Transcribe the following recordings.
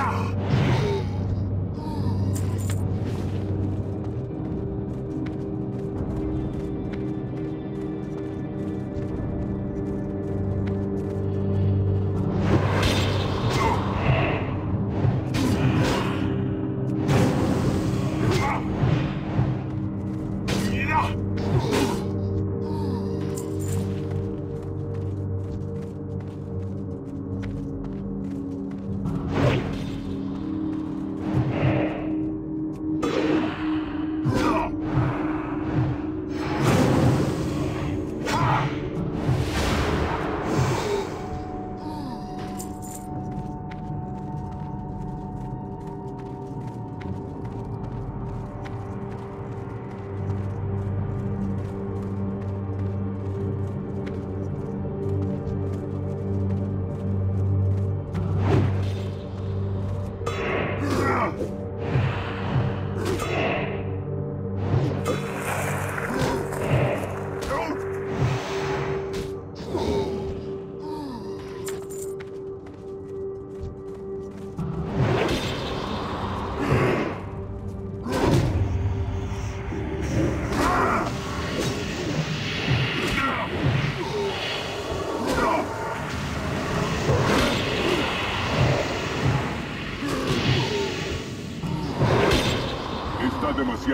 Stop!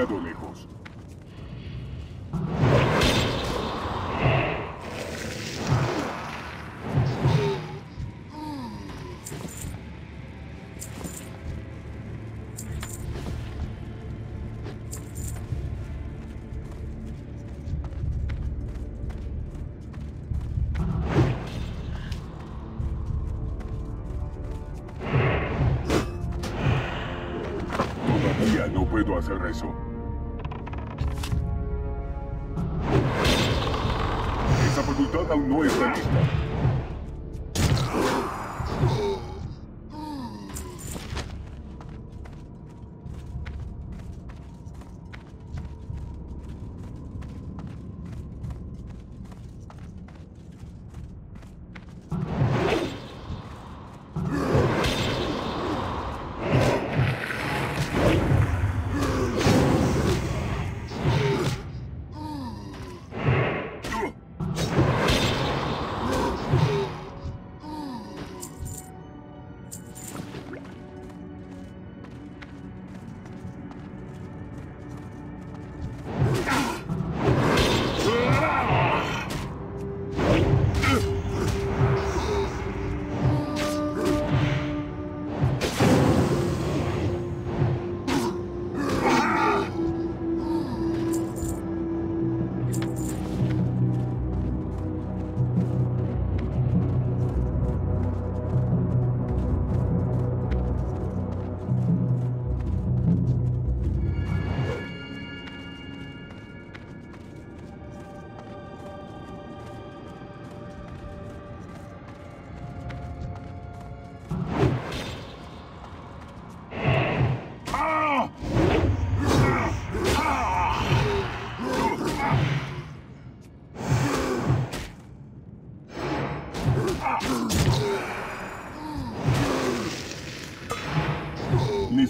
Lejos. Todavía no puedo hacer eso. Esa facultad aún no está lista.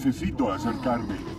Necesito acercarme.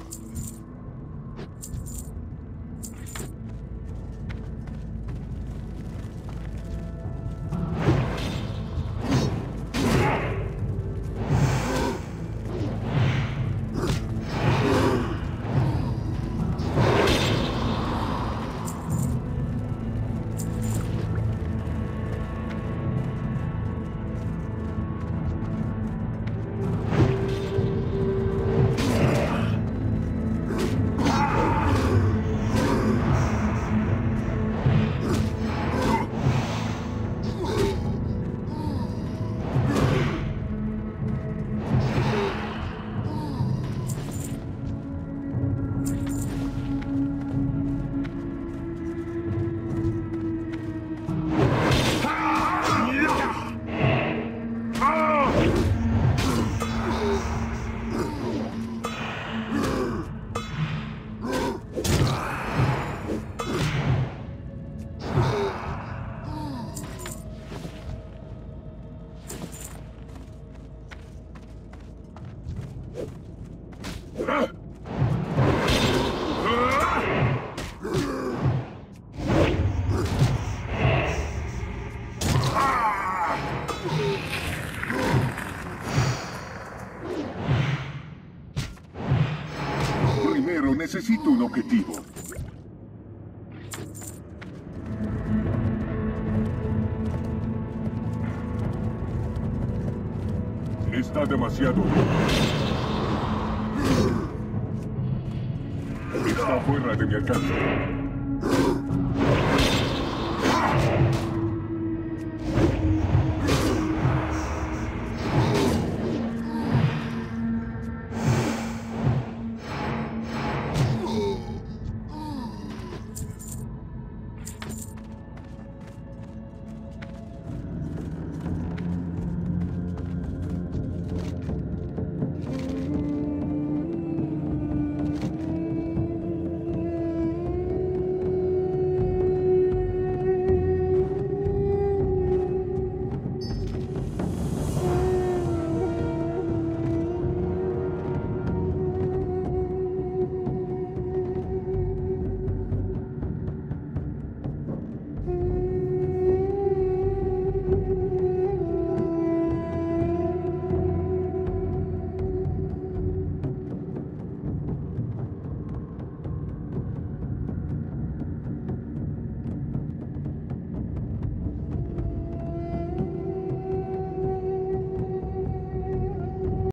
Necesito un objetivo. Está demasiado Está fuera de mi alcance.